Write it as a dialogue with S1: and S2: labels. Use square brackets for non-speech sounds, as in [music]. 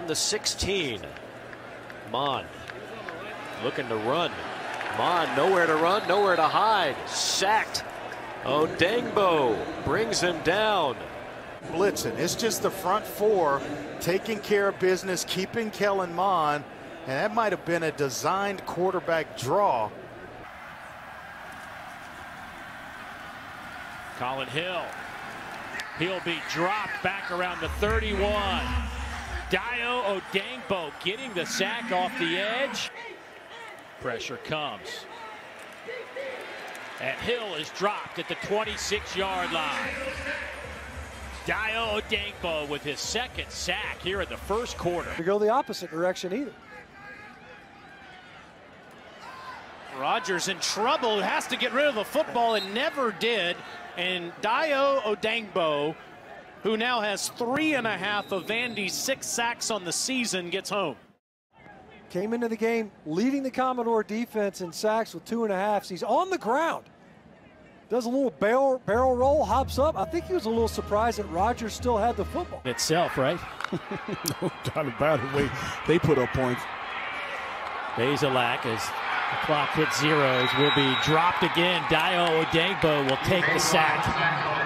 S1: the 16. Mond looking to run. Mond nowhere to run, nowhere to hide. Sacked. Oh, Odeyingbo brings him down.
S2: Blitzing. It's just the front four taking care of business, keeping Kellen Mond, and that might have been a designed quarterback draw.
S3: Collin Hill. He'll be dropped back around the 31. Dayo Odeyingbo getting the sack off the edge. Pressure comes. And Hill is dropped at the 26-yard line. Dayo Odeyingbo with his second sack here in the first quarter.
S4: To go the opposite direction either.
S5: Rogers in trouble, has to get rid of the football and never did. And Dayo Odeyingbo, who now has three and a half of Vandy's six sacks on the season, gets home.
S4: Came into the game leading the Commodore defense in sacks with two and a half. He's on the ground. Does a little barrel, barrel roll, hops up. I think he was a little surprised that Rogers still had the football.
S3: Itself, right? [laughs]
S6: no doubt about it. Way they put up points.
S3: Bazelak, as the clock hits zeros, will be dropped again. Dayo Odeyingbo will take the sack.